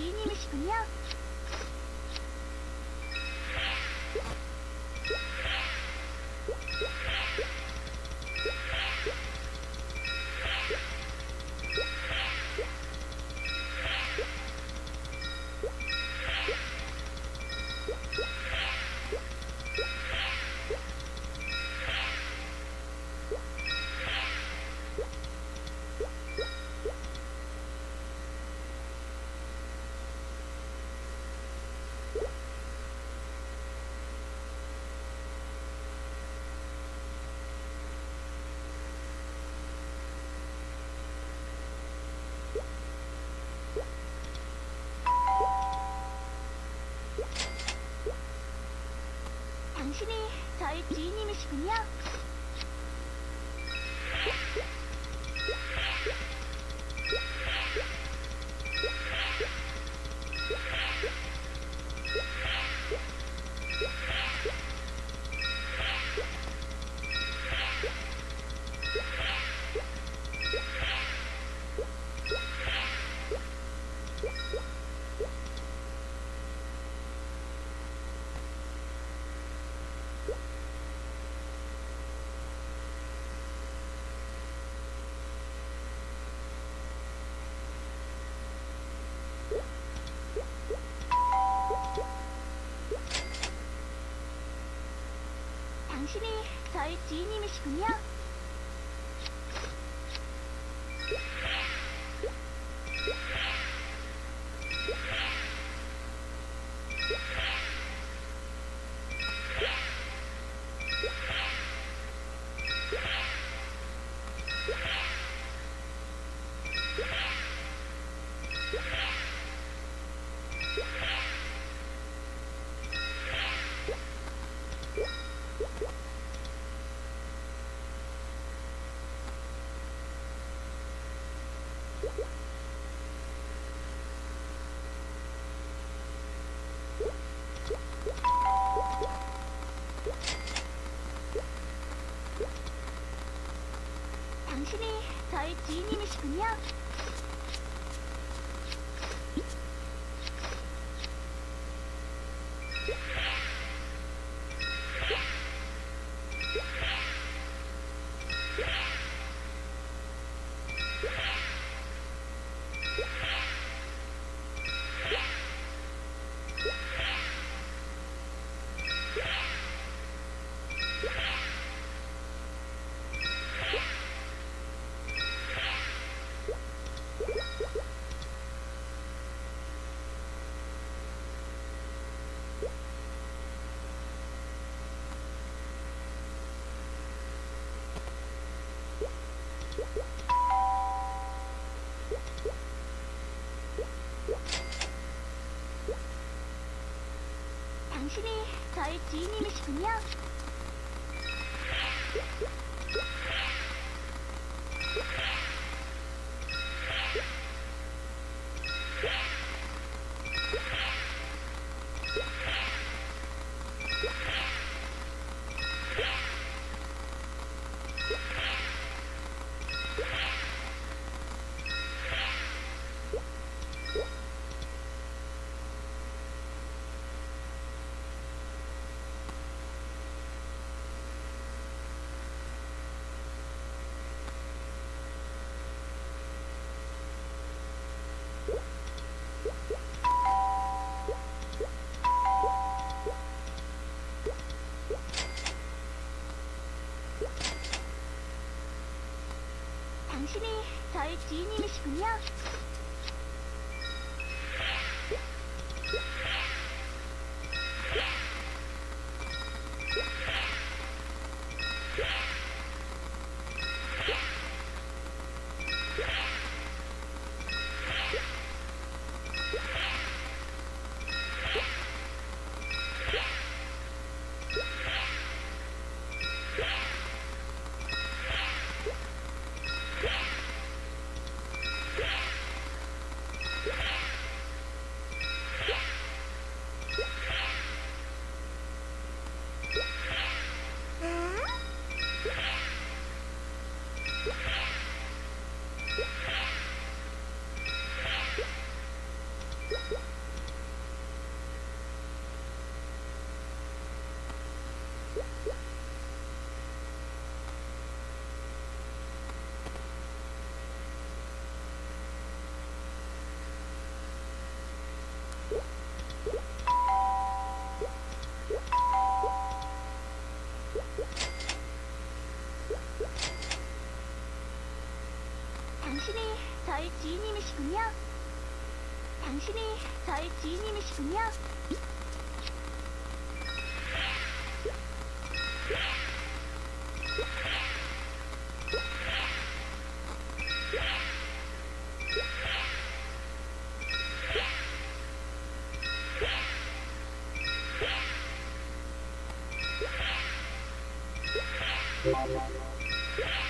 チーニムシくにゃジーニミシクニ 당신이 저희 지인님이시군요. にゃん一样。Stil i miskunja. cineasta. Yeah.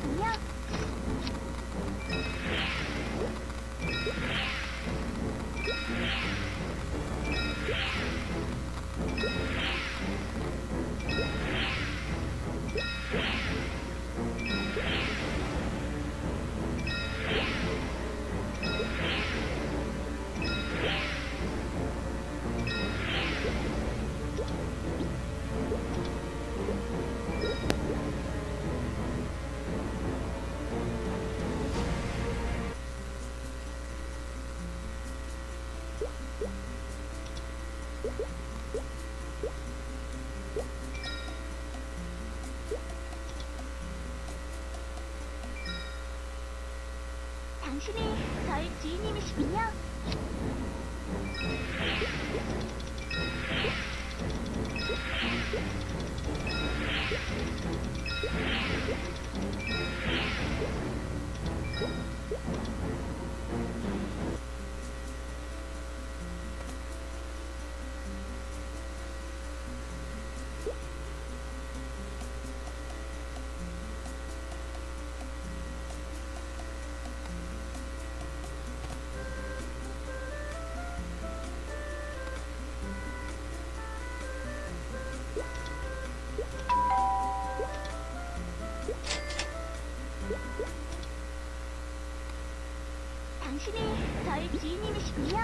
怎么样 Thank 12に食料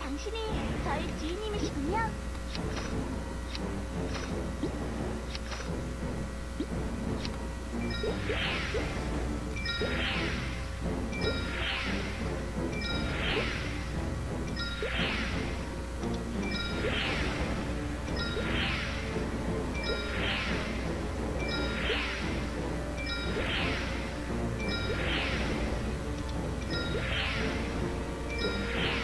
당신이 저희 주인님이시군요. 당 Thank you.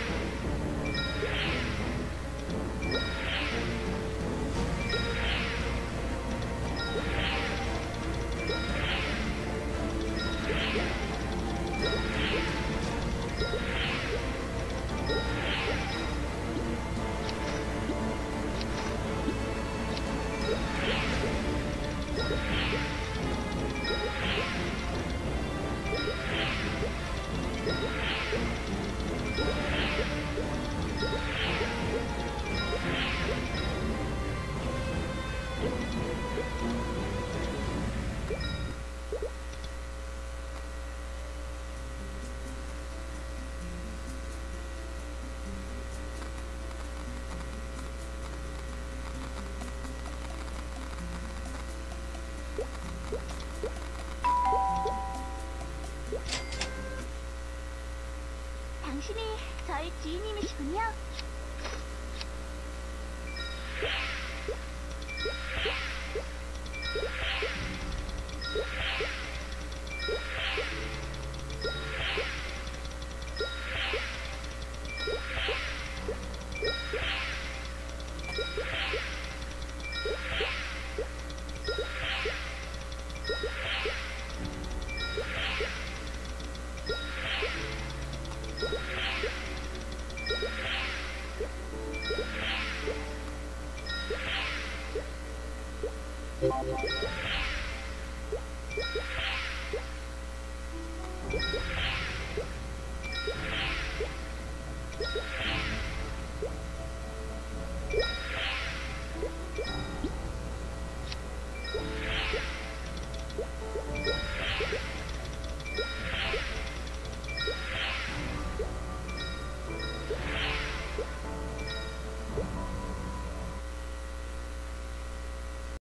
えっ? Yeah.